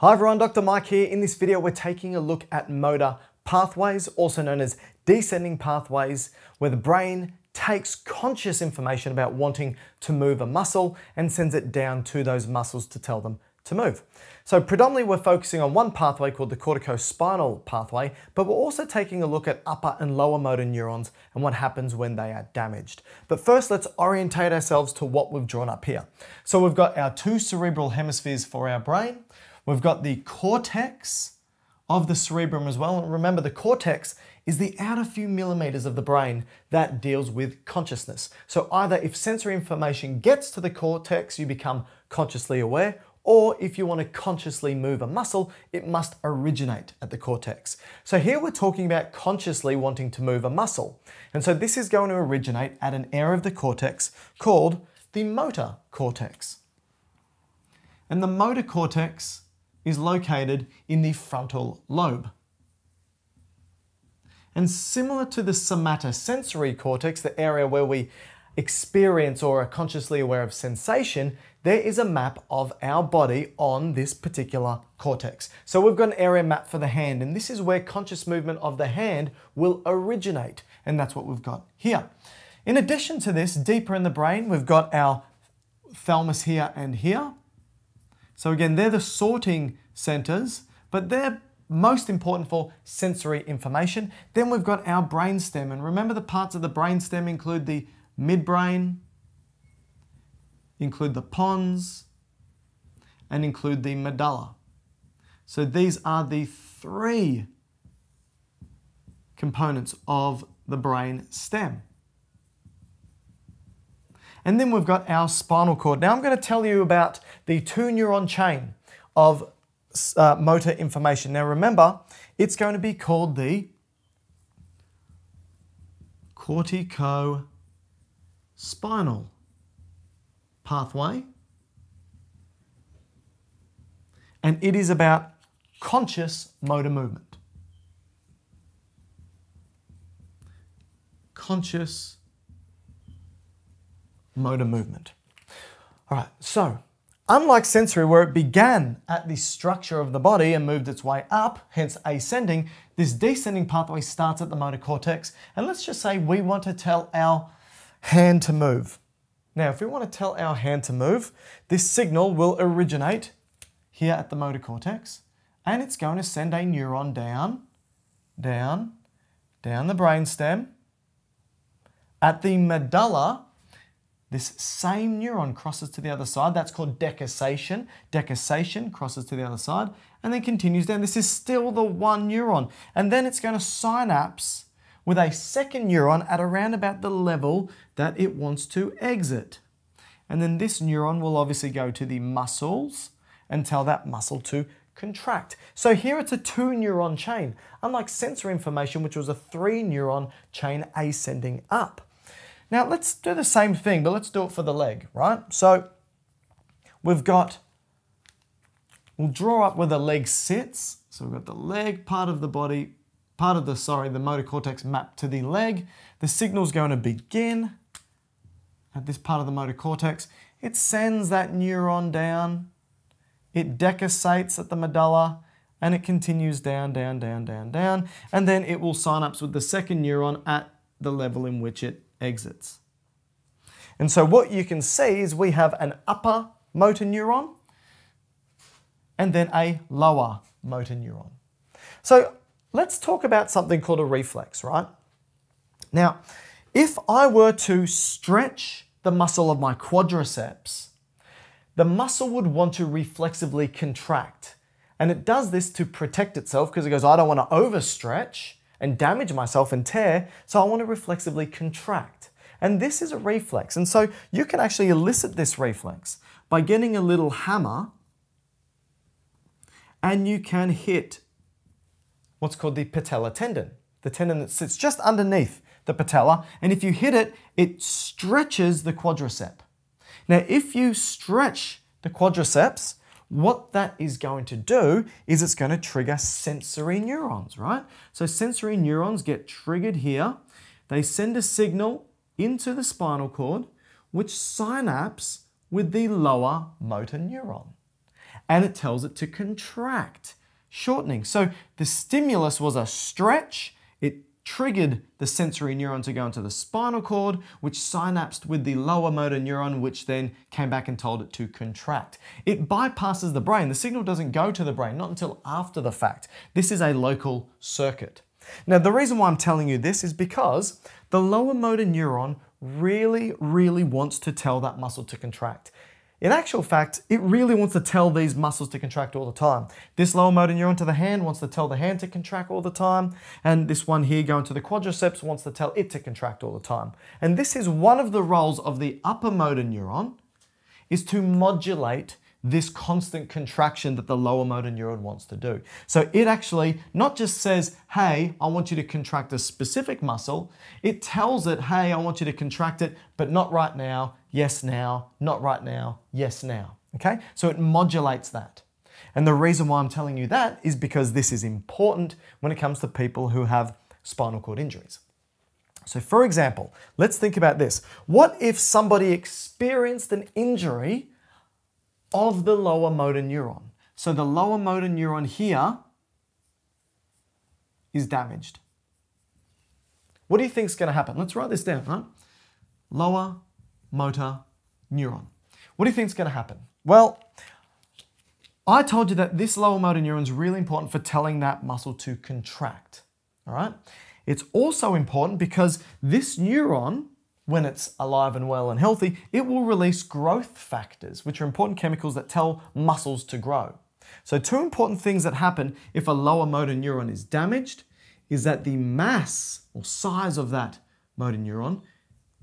Hi everyone, Dr. Mike here. In this video, we're taking a look at motor pathways, also known as descending pathways, where the brain takes conscious information about wanting to move a muscle and sends it down to those muscles to tell them to move. So predominantly we're focusing on one pathway called the corticospinal pathway, but we're also taking a look at upper and lower motor neurons and what happens when they are damaged. But first let's orientate ourselves to what we've drawn up here. So we've got our two cerebral hemispheres for our brain. We've got the cortex of the cerebrum as well. And remember, the cortex is the outer few millimeters of the brain that deals with consciousness. So either if sensory information gets to the cortex, you become consciously aware, or if you want to consciously move a muscle, it must originate at the cortex. So here we're talking about consciously wanting to move a muscle. And so this is going to originate at an area of the cortex called the motor cortex. And the motor cortex is located in the frontal lobe. And similar to the somatosensory cortex, the area where we experience or are consciously aware of sensation, there is a map of our body on this particular cortex. So we've got an area map for the hand, and this is where conscious movement of the hand will originate, and that's what we've got here. In addition to this, deeper in the brain, we've got our thalamus here and here. So again, they're the sorting centers, but they're most important for sensory information. Then we've got our brainstem, and remember the parts of the brainstem include the midbrain, include the pons, and include the medulla. So these are the three components of the brain stem. And then we've got our spinal cord. Now I'm going to tell you about the two neuron chain of uh, motor information. Now remember, it's going to be called the cortico-spinal pathway. And it is about conscious motor movement. Conscious motor movement. All right, so unlike sensory, where it began at the structure of the body and moved its way up, hence ascending, this descending pathway starts at the motor cortex. And let's just say we want to tell our hand to move. Now, if we want to tell our hand to move, this signal will originate here at the motor cortex, and it's going to send a neuron down, down, down the brainstem. At the medulla, this same neuron crosses to the other side. That's called decussation. Decussation crosses to the other side and then continues down. This is still the one neuron. And then it's going to synapse with a second neuron at around about the level that it wants to exit. And then this neuron will obviously go to the muscles and tell that muscle to contract. So here it's a two neuron chain, unlike sensory information, which was a three neuron chain ascending up. Now let's do the same thing, but let's do it for the leg, right? So we've got, we'll draw up where the leg sits. So we've got the leg part of the body, part of the, sorry, the motor cortex mapped to the leg. The signal's going to begin at this part of the motor cortex. It sends that neuron down. It decussates at the medulla and it continues down, down, down, down, down. And then it will synapse with the second neuron at the level in which it exits. And so what you can see is we have an upper motor neuron and then a lower motor neuron. So let's talk about something called a reflex, right? Now, if I were to stretch the muscle of my quadriceps, the muscle would want to reflexively contract. And it does this to protect itself because it goes, I don't want to overstretch and damage myself and tear, so I want to reflexively contract. And this is a reflex. And so you can actually elicit this reflex by getting a little hammer and you can hit what's called the patella tendon, the tendon that sits just underneath the patella. And if you hit it, it stretches the quadricep. Now, if you stretch the quadriceps, what that is going to do is it's going to trigger sensory neurons, right? So sensory neurons get triggered here. They send a signal into the spinal cord, which synapse with the lower motor neuron. and it tells it to contract, shortening. So the stimulus was a stretch, it triggered the sensory neuron to go into the spinal cord, which synapsed with the lower motor neuron, which then came back and told it to contract. It bypasses the brain. The signal doesn't go to the brain, not until after the fact. This is a local circuit. Now, the reason why I'm telling you this is because the lower motor neuron really, really wants to tell that muscle to contract. In actual fact, it really wants to tell these muscles to contract all the time. This lower motor neuron to the hand wants to tell the hand to contract all the time, and this one here going to the quadriceps wants to tell it to contract all the time. And this is one of the roles of the upper motor neuron is to modulate this constant contraction that the lower motor neuron wants to do. So it actually not just says, hey, I want you to contract a specific muscle, it tells it, hey, I want you to contract it, but not right now, yes now, not right now, yes now. Okay? So it modulates that. And the reason why I'm telling you that is because this is important when it comes to people who have spinal cord injuries. So, for example, let's think about this. What if somebody experienced an injury of the lower motor neuron. So the lower motor neuron here is damaged. What do you think is going to happen? Let's write this down, right? Lower motor neuron. What do you think is going to happen? Well, I told you that this lower motor neuron is really important for telling that muscle to contract, all right? It's also important because this neuron when it's alive and well and healthy, it will release growth factors, which are important chemicals that tell muscles to grow. So, two important things that happen if a lower motor neuron is damaged is that the mass or size of that motor neuron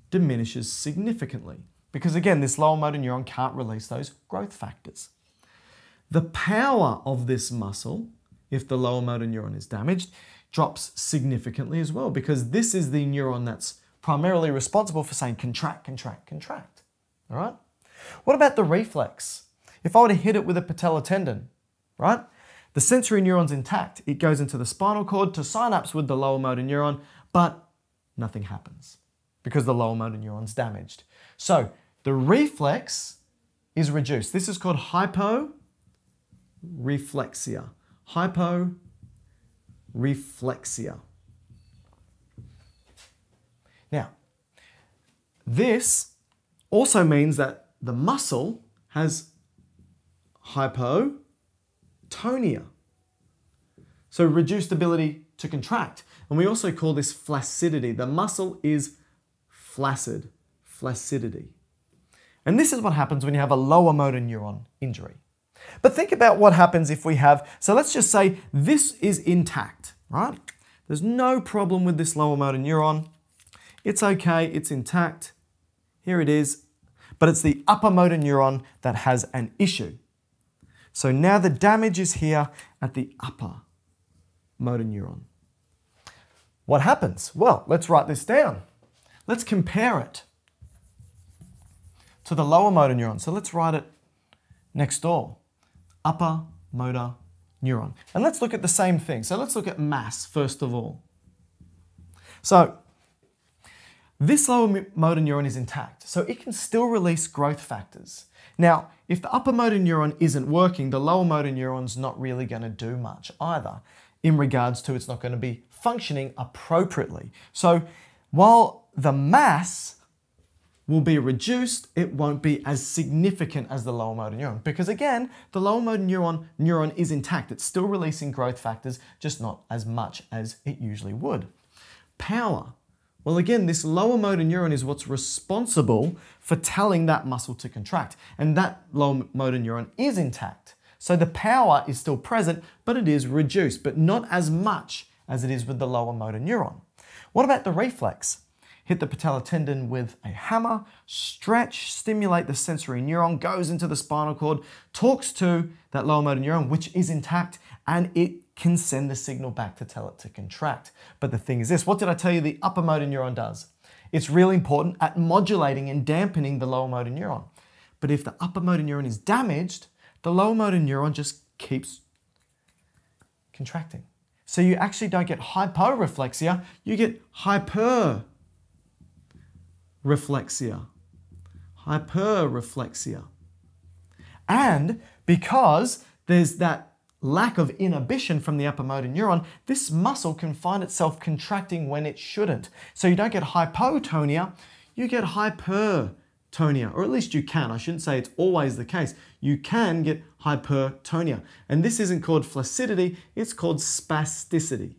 diminishes significantly. Because again, this lower motor neuron can't release those growth factors. The power of this muscle, if the lower motor neuron is damaged, drops significantly as well, because this is the neuron that's primarily responsible for saying contract, contract, contract. All right? What about the reflex? If I were to hit it with a patellar tendon, right? The sensory neuron's intact. It goes into the spinal cord to synapse with the lower motor neuron, but nothing happens because the lower motor neuron's damaged. So the reflex is reduced. This is called hyporeflexia. Hyporeflexia. Now, this also means that the muscle has hypotonia. So reduced ability to contract. And we also call this flaccidity. The muscle is flaccid, flaccidity. And this is what happens when you have a lower motor neuron injury. But think about what happens if we have, so let's just say this is intact, right? There's no problem with this lower motor neuron. It's okay, it's intact. Here it is. But it's the upper motor neuron that has an issue. So now the damage is here at the upper motor neuron. What happens? Well, let's write this down. Let's compare it to the lower motor neuron. So let's write it next door. Upper motor neuron. And let's look at the same thing. So let's look at mass first of all. So this lower motor neuron is intact, so it can still release growth factors. Now, if the upper motor neuron isn't working, the lower motor neuron's not really going to do much either in regards to it's not going to be functioning appropriately. So while the mass will be reduced, it won't be as significant as the lower motor neuron. Because again, the lower motor neuron, neuron is intact. It's still releasing growth factors, just not as much as it usually would. Power. Well, again, this lower motor neuron is what's responsible for telling that muscle to contract. And that lower motor neuron is intact. So the power is still present, but it is reduced, but not as much as it is with the lower motor neuron. What about the reflex? Hit the patellar tendon with a hammer, stretch, stimulate the sensory neuron, goes into the spinal cord, talks to that lower motor neuron, which is intact, and it can send the signal back to tell it to contract. But the thing is this, what did I tell you the upper motor neuron does? It's really important at modulating and dampening the lower motor neuron. But if the upper motor neuron is damaged, the lower motor neuron just keeps contracting. So you actually don't get hyporeflexia, you get hyperreflexia. Hyperreflexia. And because there's that lack of inhibition from the upper motor neuron, this muscle can find itself contracting when it shouldn't. So you don't get hypotonia, you get hypertonia, or at least you can. I shouldn't say it's always the case. You can get hypertonia. And this isn't called flaccidity, it's called spasticity.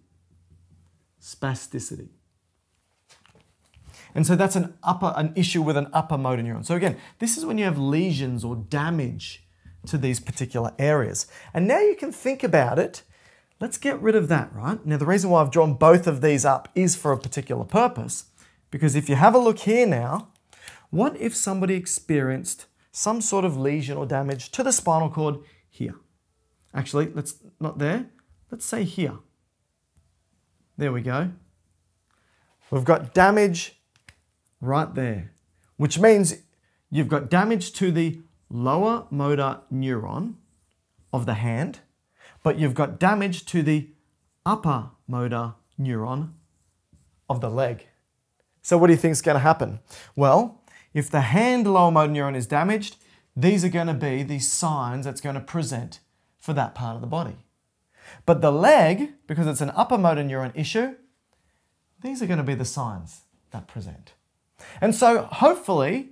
Spasticity. And so that's an upper an issue with an upper motor neuron. So again, this is when you have lesions or damage to these particular areas. And now you can think about it. Let's get rid of that, right? Now the reason why I've drawn both of these up is for a particular purpose. Because if you have a look here now, what if somebody experienced some sort of lesion or damage to the spinal cord here? Actually, let's not there. Let's say here. There we go. We've got damage right there, which means you've got damage to the lower motor neuron of the hand, but you've got damage to the upper motor neuron of the leg. So what do you think is going to happen? Well, if the hand lower motor neuron is damaged, these are going to be the signs that's going to present for that part of the body. But the leg, because it's an upper motor neuron issue, these are going to be the signs that present. And so hopefully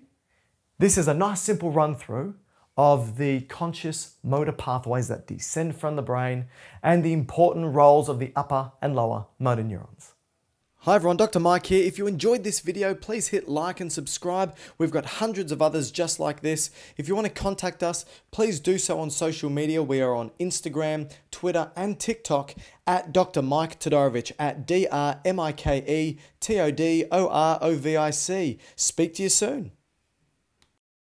this is a nice simple run through of the conscious motor pathways that descend from the brain and the important roles of the upper and lower motor neurons. Hi everyone, Dr. Mike here. If you enjoyed this video, please hit like and subscribe. We've got hundreds of others just like this. If you want to contact us, please do so on social media. We are on Instagram, Twitter, and TikTok at Dr. Mike Todorovic at D R M I K E T O D O R O V I C. Speak to you soon.